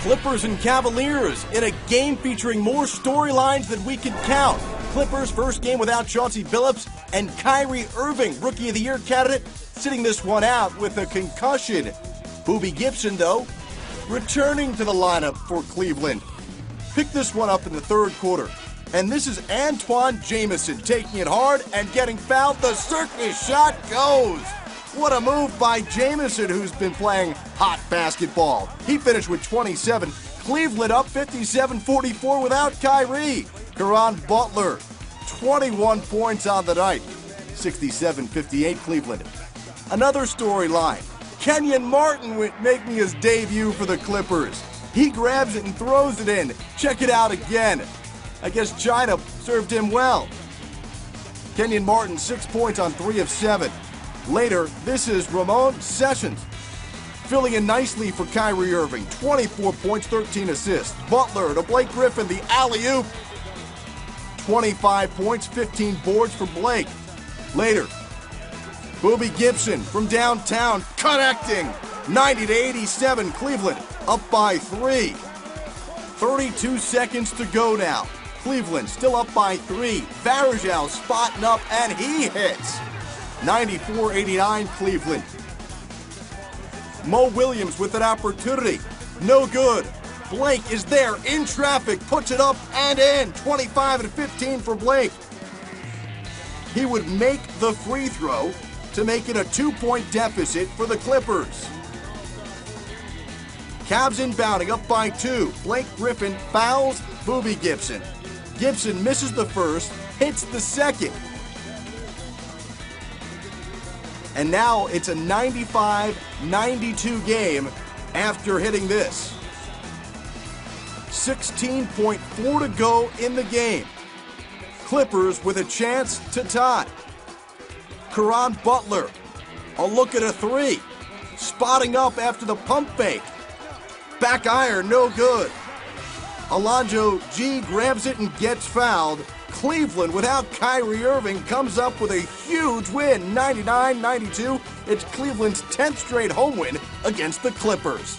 Clippers and Cavaliers in a game featuring more storylines than we can count. Clippers' first game without Chauncey Billups and Kyrie Irving, Rookie of the Year candidate, sitting this one out with a concussion. Boobie Gibson, though, returning to the lineup for Cleveland. Pick this one up in the third quarter. And this is Antoine Jamison taking it hard and getting fouled. The circus shot goes. What a move by Jamison, who's been playing hot basketball. He finished with 27. Cleveland up 57 44 without Kyrie. Caron Butler, 21 points on the night. 67 58 Cleveland. Another storyline Kenyon Martin making his debut for the Clippers. He grabs it and throws it in. Check it out again. I guess China served him well. Kenyon Martin, six points on three of seven. Later, this is Ramon Sessions. Filling in nicely for Kyrie Irving, 24 points, 13 assists. Butler to Blake Griffin, the alley oop. 25 points, 15 boards for Blake. Later, Boobie Gibson from downtown connecting. 90 to 87, Cleveland up by three. 32 seconds to go now. Cleveland still up by three. Varejao spotting up and he hits. 94-89 Cleveland. Mo Williams with an opportunity. No good. Blake is there in traffic, puts it up and in. 25 and 15 for Blake. He would make the free throw to make it a two-point deficit for the Clippers. Cavs inbounding up by two. Blake Griffin fouls Boobie Gibson. Gibson misses the first, hits the second. And now it's a 95 92 game after hitting this. 16.4 to go in the game. Clippers with a chance to tie. Caron Butler, a look at a three. Spotting up after the pump fake. Back iron, no good. Alonzo Gee grabs it and gets fouled. Cleveland, without Kyrie Irving, comes up with a huge win 99 92. It's Cleveland's 10th straight home win against the Clippers.